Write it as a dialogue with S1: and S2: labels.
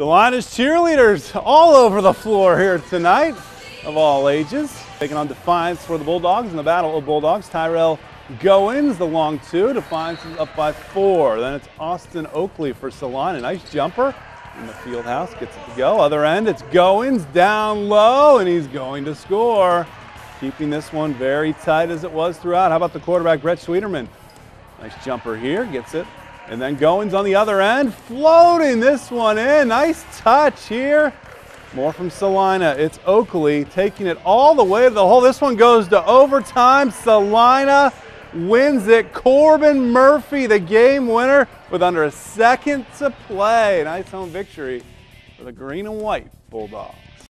S1: Celina's cheerleaders all over the floor here tonight, of all ages. Taking on Defiance for the Bulldogs in the Battle of Bulldogs. Tyrell Goins, the long two. Defiance is up by four. Then it's Austin Oakley for Celina. Nice jumper in the field house. Gets it to go. Other end, it's Goins down low, and he's going to score. Keeping this one very tight as it was throughout. How about the quarterback, Brett Sweeterman? Nice jumper here, gets it and then Goins on the other end, floating this one in. Nice touch here. More from Celina. It's Oakley taking it all the way to the hole. This one goes to overtime. Celina wins it. Corbin Murphy, the game winner, with under a second to play. Nice home victory for the green and white Bulldogs.